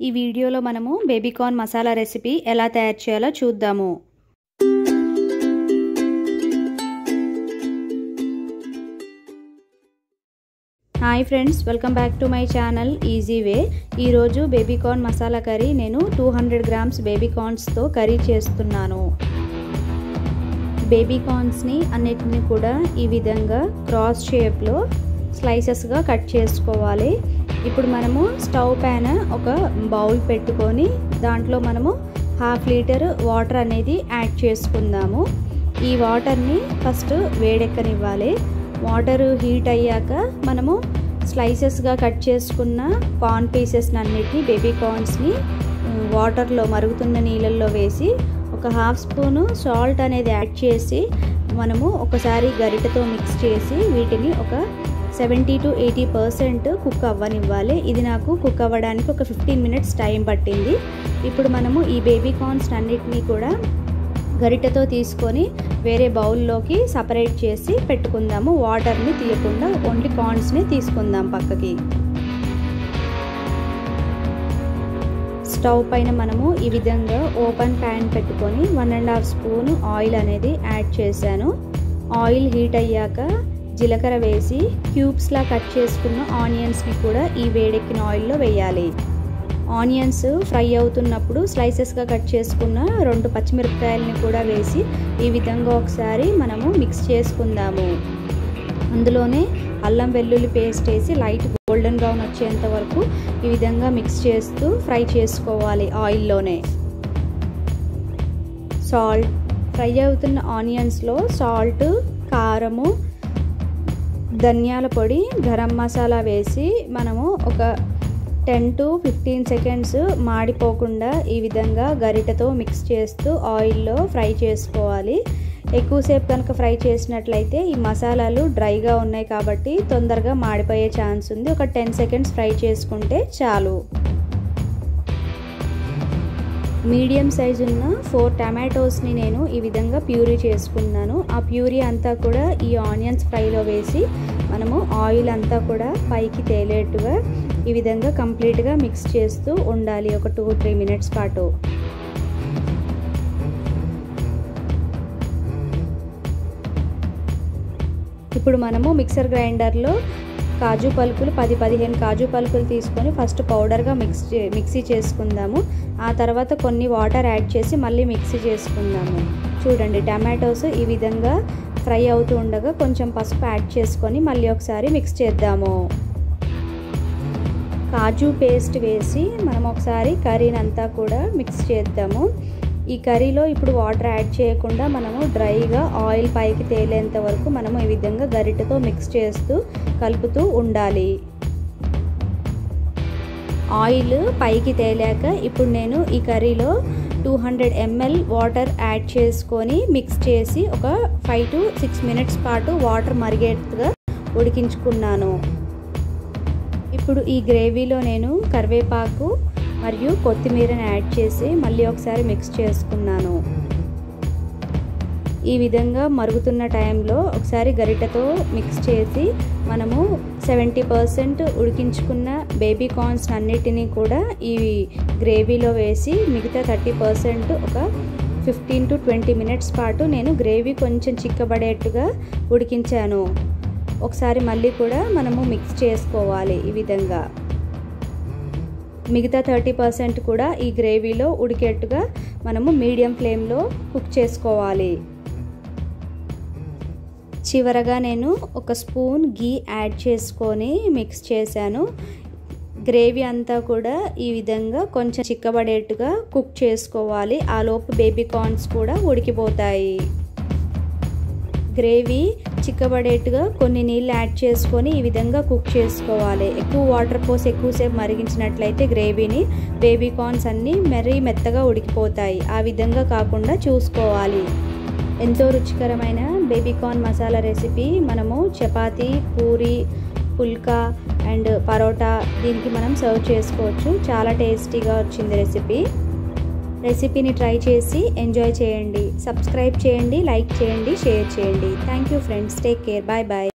ఈ వీడియోలో మనము బేబీకార్న్ మసాలా రెసిపీ ఎలా తయారు చేయాలో చూద్దాము. Hi friends welcome back to my channel easy way ఈరోజు బేబీకార్న్ మసాలా కర్రీ నేను టూ హండ్రెడ్ గ్రామ్స్ బేబీకార్న్స్తో కర్రీ చేస్తున్నాను. బేబీకార్న్స్ని అన్నిటిని కూడా ఈ విధంగా క్రాస్ షేప్లో స్లైసెస్గా కట్ చేసుకోవాలి. ఇప్పుడు మనము స్టవ్ పైన ఒక బౌల్ పెట్టుకొని దాంట్లో మనము హాఫ్ లీటర్ వాటర్ అనేది యాడ్ చేసుకుందాము. ఈ వాటర్ని ఫస్ట్ వేడెక్కనివ్వాలి. వాటర్ హీట్ అయ్యాక మనము స్లైసెస్గా కట్ చేసుకున్న కార్న్ పీసెస్ అన్నిటిని బేబీ కార్న్స్ని వాటర్లో మరుగుతున్న నీళ్ళల్లో వేసి ఒక హాఫ్ స్పూను సాల్ట్ అనేది యాడ్ చేసి మనము ఒకసారి గరిటతో మిక్స్ చేసి వీటిని ఒక seventy to eighty percent cook అవ్వనివ్వాలి. ఇది నాకు కుక్ అవ్వడానికి ఒక ఫిఫ్టీన్ మినిట్స్ టైం పట్టింది. ఇప్పుడు మనము ఈ బేబీ కార్న్స్ అన్నిటినీ కూడా గరిటెతో తీసుకొని వేరే బౌల్లోకి సపరేట్ చేసి పెట్టుకుందాము. వాటర్ని తీయకుండా ఓన్లీ కార్న్స్ని తీసుకుందాం పక్కకి. స్టవ్ పైన మనము ఈ విధంగా ఓపెన్ ప్యాన్ పెట్టుకొని one and half spoon oil అనేది యాడ్ చేశాను. ఆయిల్ హీట్ అయ్యాక జీలకర్ర వేసి క్యూబ్స్లా కట్ చేసుకున్న ఆనియన్స్ని కూడా ఈ వేడెక్కిన ఆయిల్లో వేయాలి. ఆనియన్స్ ఫ్రై అవుతున్నప్పుడు స్లైసెస్గా కట్ చేసుకున్న రెండు పచ్చిమిరపకాయలని కూడా వేసి ఈ విధంగా ఒకసారి మనము మిక్స్ చేసుకుందాము. అందులోనే అల్లం వెల్లుల్లి పేస్ట్ వేసి లైట్ గోల్డెన్ బ్రౌన్ వచ్చేంత వరకు ఈ విధంగా మిక్స్ చేస్తూ ఫ్రై చేసుకోవాలి ఆయిల్లోనే. సాల్ట్. ఫ్రై అవుతున్న ఆనియన్స్లో సాల్ట్ కారము ధనియాల పొడి గరం మసాలా వేసి మనము ఒక టెన్ టు ఫిఫ్టీన్ సెకండ్స్ మాడిపోకుండా ఈ విధంగా గరిటతో మిక్స్ చేస్తూ ఆయిల్లో ఫ్రై చేసుకోవాలి. ఎక్కువసేపు కనుక ఫ్రై చేసినట్లయితే ఈ మసాలాలు డ్రైగా ఉన్నాయి కాబట్టి తొందరగా మాడిపోయే ఛాన్స్ ఉంది. ఒక టెన్ సెకండ్స్ ఫ్రై చేసుకుంటే చాలు. మీడియం సైజు ఉన్న ఫోర్ టమాటోస్ని నేను ఈ విధంగా ప్యూరీ చేసుకున్నాను. ఆ ప్యూరీ అంతా కూడా ఈ ఆనియన్స్ ఫ్రైలో వేసి మనము ఆయిల్ అంతా కూడా పైకి తేలేట్టుగా ఈ విధంగా కంప్లీట్గా మిక్స్ చేస్తూ ఉండాలి ఒక టూ త్రీ మినిట్స్ పాటు. ఇప్పుడు మనము మిక్సర్ గ్రైండర్లో కాజు పలుకులు పది పదిహేను కాజు పలుకులు తీసుకొని ఫస్ట్ పౌడర్గా మిక్స్ మిక్సీ చేసుకుందాము. ఆ తర్వాత కొన్ని వాటర్ యాడ్ చేసి మళ్ళీ మిక్సీ చేసుకుందాము. చూడండి టమాటోస్ ఈ విధంగా ఫ్రై అవుతూ ఉండగా కొంచెం పసుపు యాడ్ చేసుకొని మళ్ళీ ఒకసారి మిక్స్ చేద్దాము. కాజు పేస్ట్ వేసి మనం ఒకసారి కర్రీని అంతా కూడా మిక్స్ చేద్దాము. ఈ కర్రీలో ఇప్పుడు వాటర్ యాడ్ చేయకుండా మనము డ్రైగా ఆయిల్ పైకి తేలేంత వరకు మనము ఈ విధంగా గరిటతో మిక్స్ చేస్తూ కలుపుతూ ఉండాలి. ఆయిల్ పైకి తేలాక ఇప్పుడు నేను ఈ కర్రీలో two hundred ML water add చేసుకొని మిక్స్ చేసి ఒక ఫైవ్ టు సిక్స్ మినిట్స్ పాటు వాటర్ మరిగేట్టుగా ఉడికించుకున్నాను. ఇప్పుడు ఈ గ్రేవీలో నేను కరివేపాకు మరియు కొత్తిమీరని యాడ్ చేసి మళ్ళీ ఒకసారి మిక్స్ చేసుకున్నాను. ఈ విధంగా మరుగుతున్న టైంలో ఒకసారి గరిటతో మిక్స్ చేసి మనము సెవెంటీ పర్సెంట్ ఉడికించుకున్న బేబీ కార్న్స్ అన్నిటినీ కూడా ఈ గ్రేవీలో వేసి మిగతా థర్టీ పర్సెంట్ ఒక ఫిఫ్టీన్ టు ట్వంటీ మినిట్స్ పాటు నేను గ్రేవీ కొంచెం చిక్కబడేట్టుగా ఉడికించాను. ఒకసారి మళ్ళీ కూడా మనము మిక్స్ చేసుకోవాలి ఈ విధంగా. మిగతా థర్టీ పర్సెంట్ కూడా ఈ గ్రేవీలో ఉడికేట్టుగా మనము మీడియం ఫ్లేమ్లో కుక్ చేసుకోవాలి. చివరగా నేను ఒక స్పూన్ గీ యాడ్ చేసుకొని మిక్స్ చేశాను. గ్రేవీ అంతా కూడా ఈ విధంగా కొంచెం చిక్కబడేట్టుగా కుక్ చేసుకోవాలి. ఆ లోపు బేబీ కార్న్స్ కూడా ఉడికిపోతాయి. గ్రేవీ చిక్కబడేట్టుగా కొన్ని నీళ్ళు యాడ్ చేసుకొని ఈ విధంగా కుక్ చేసుకోవాలి. ఎక్కువ వాటర్ పోసి ఎక్కువసేపు మరిగించినట్లయితే గ్రేవీని బేబీ కార్న్స్ అన్నీ మరీ మెత్తగా ఉడికిపోతాయి. ఆ విధంగా కాకుండా చూసుకోవాలి. ఎంతో రుచికరమైన బేబీకార్న్ మసాలా రెసిపీ మనము చపాతీ పూరి పుల్కా అండ్ పరోటా దీనికి మనం సర్వ్ చేసుకోవచ్చు. చాలా టేస్టీగా వచ్చింది రెసిపీ. రెసిపీని ట్రై చేసి ఎంజాయ్ చేయండి. సబ్స్క్రైబ్ చేయండి లైక్ చేయండి షేర్ చేయండి. Thank you friends take care bye bye